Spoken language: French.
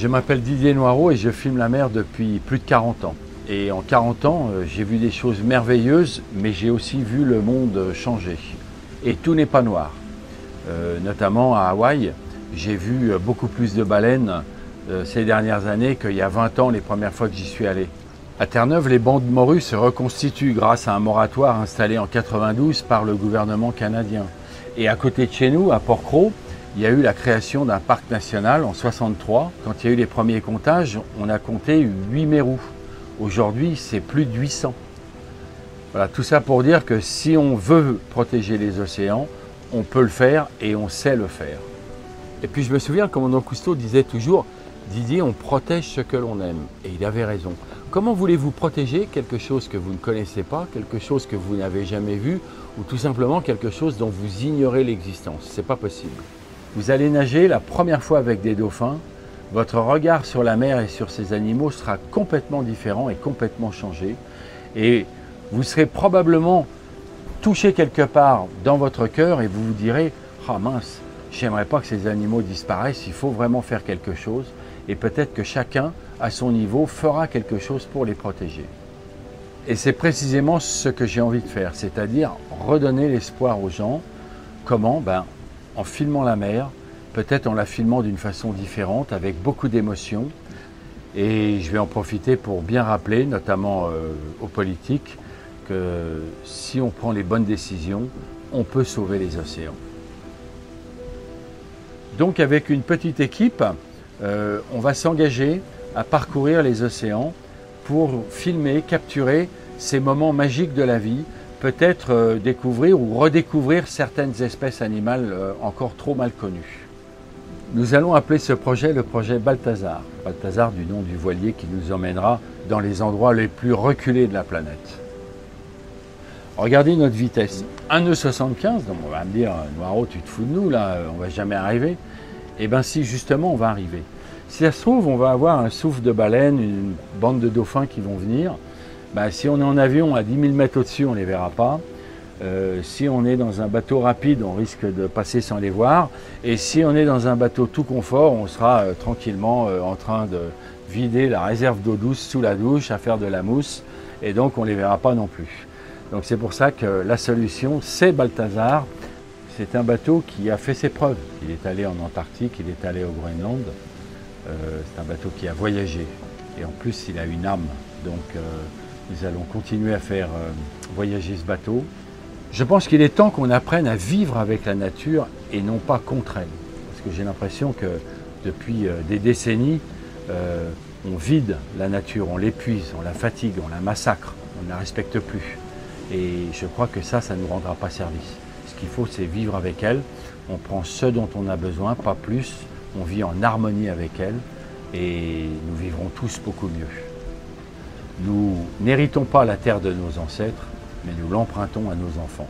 Je m'appelle Didier Noireau et je filme la mer depuis plus de 40 ans. Et en 40 ans, euh, j'ai vu des choses merveilleuses, mais j'ai aussi vu le monde changer. Et tout n'est pas noir. Euh, notamment à Hawaï, j'ai vu beaucoup plus de baleines euh, ces dernières années qu'il y a 20 ans, les premières fois que j'y suis allé. À Terre-Neuve, les bandes morues se reconstituent grâce à un moratoire installé en 92 par le gouvernement canadien. Et à côté de chez nous, à Port-Cros, il y a eu la création d'un parc national en 63. Quand il y a eu les premiers comptages, on a compté 8 mérous. Aujourd'hui, c'est plus de 800. Voilà, tout ça pour dire que si on veut protéger les océans, on peut le faire et on sait le faire. Et puis je me souviens, commandant Cousteau disait toujours, Didier, on protège ce que l'on aime. Et il avait raison. Comment voulez-vous protéger quelque chose que vous ne connaissez pas, quelque chose que vous n'avez jamais vu, ou tout simplement quelque chose dont vous ignorez l'existence? C'est pas possible. Vous allez nager la première fois avec des dauphins, votre regard sur la mer et sur ces animaux sera complètement différent et complètement changé. Et vous serez probablement touché quelque part dans votre cœur et vous vous direz Ah mince, j'aimerais pas que ces animaux disparaissent, il faut vraiment faire quelque chose. Et peut-être que chacun, à son niveau, fera quelque chose pour les protéger. Et c'est précisément ce que j'ai envie de faire, c'est-à-dire redonner l'espoir aux gens. Comment? Ben, en filmant la mer, peut-être en la filmant d'une façon différente, avec beaucoup d'émotion. Et je vais en profiter pour bien rappeler, notamment euh, aux politiques, que si on prend les bonnes décisions, on peut sauver les océans. Donc avec une petite équipe, euh, on va s'engager à parcourir les océans pour filmer, capturer ces moments magiques de la vie peut-être euh, découvrir ou redécouvrir certaines espèces animales euh, encore trop mal connues. Nous allons appeler ce projet le projet Balthazar. Balthazar du nom du voilier qui nous emmènera dans les endroits les plus reculés de la planète. Regardez notre vitesse. 1 nœud 75, donc on va me dire, Noiro, tu te fous de nous là, on va jamais arriver. Eh bien si, justement, on va arriver. Si ça se trouve, on va avoir un souffle de baleine, une bande de dauphins qui vont venir. Bah, si on est en avion à 10 000 mètres au-dessus, on ne les verra pas. Euh, si on est dans un bateau rapide, on risque de passer sans les voir. Et si on est dans un bateau tout confort, on sera euh, tranquillement euh, en train de vider la réserve d'eau douce sous la douche, à faire de la mousse. Et donc on ne les verra pas non plus. Donc c'est pour ça que la solution, c'est Balthazar. C'est un bateau qui a fait ses preuves. Il est allé en Antarctique, il est allé au Groenland. c'est un bateau qui a voyagé. Et en plus, il a une âme. Donc nous allons continuer à faire euh, voyager ce bateau. Je pense qu'il est temps qu'on apprenne à vivre avec la nature et non pas contre elle. Parce que j'ai l'impression que depuis euh, des décennies, euh, on vide la nature, on l'épuise, on la fatigue, on la massacre, on ne la respecte plus. Et je crois que ça, ça ne nous rendra pas service. Ce qu'il faut, c'est vivre avec elle. On prend ce dont on a besoin, pas plus. On vit en harmonie avec elle et nous vivrons tous beaucoup mieux. Nous n'héritons pas la terre de nos ancêtres, mais nous l'empruntons à nos enfants.